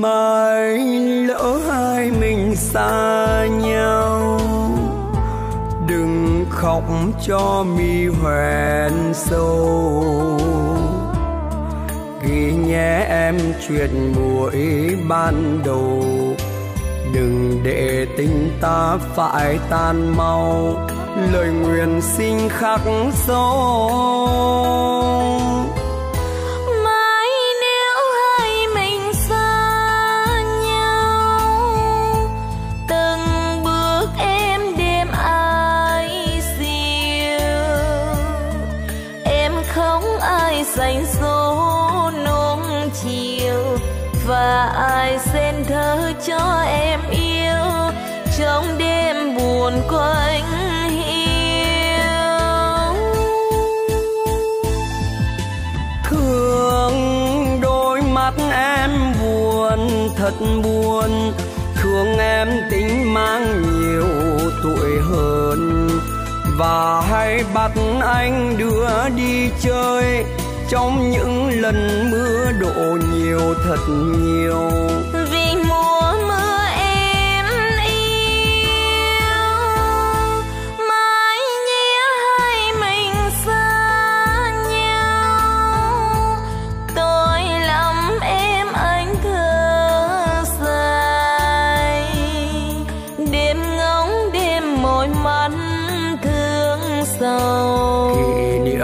mai lỡ hai mình xa nhau. Đừng khóc cho mi hoen sâu. Ghi nhé em chuyện buổi ban đầu. Đừng để tình ta phải tan mau. Lời nguyện xin khắc sâu. Và ai xen thơ cho em yêu, trong đêm buồn quanh hiu. Thương đôi mắt em buồn, thật buồn. Thương em tính mang nhiều tuổi hơn. Và hãy bắt anh đưa đi chơi trong những lần mưa đổ nhiều thật nhiều.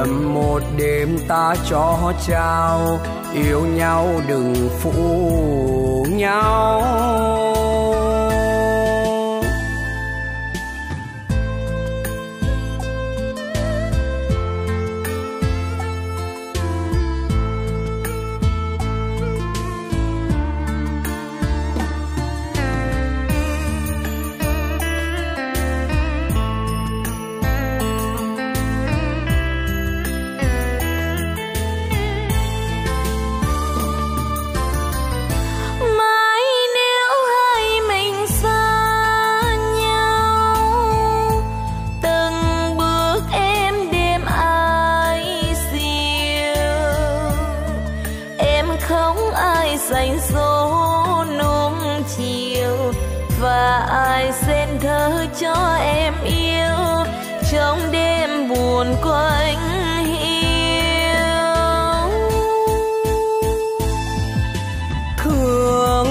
Kỷ một đêm ta cho trao yêu nhau đừng phụ nhau. Và ai xen thơ cho em yêu trong đêm buồn quanh hiu. Thương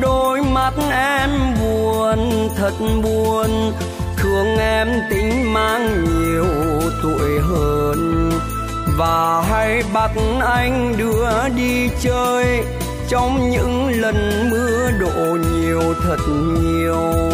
đôi mắt em buồn, thật buồn. Thương em tính mang nhiều tuổi hơn. Và hay bắt anh đưa đi chơi trong những lần mưa đổ nhiều thật nhiều.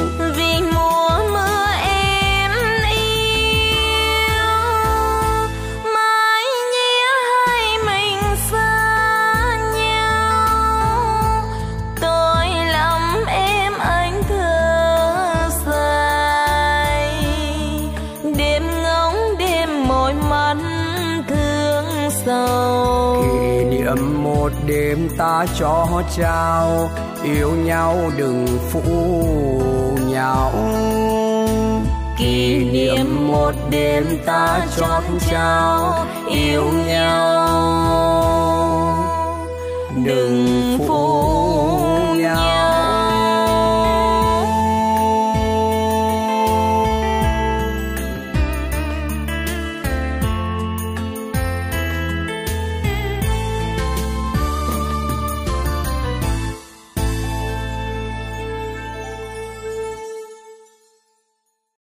Kỷ một đêm ta cho trao, yêu nhau đừng phụ nhau kỷ niệm một đêm ta chót trao, yêu nhau. Đừng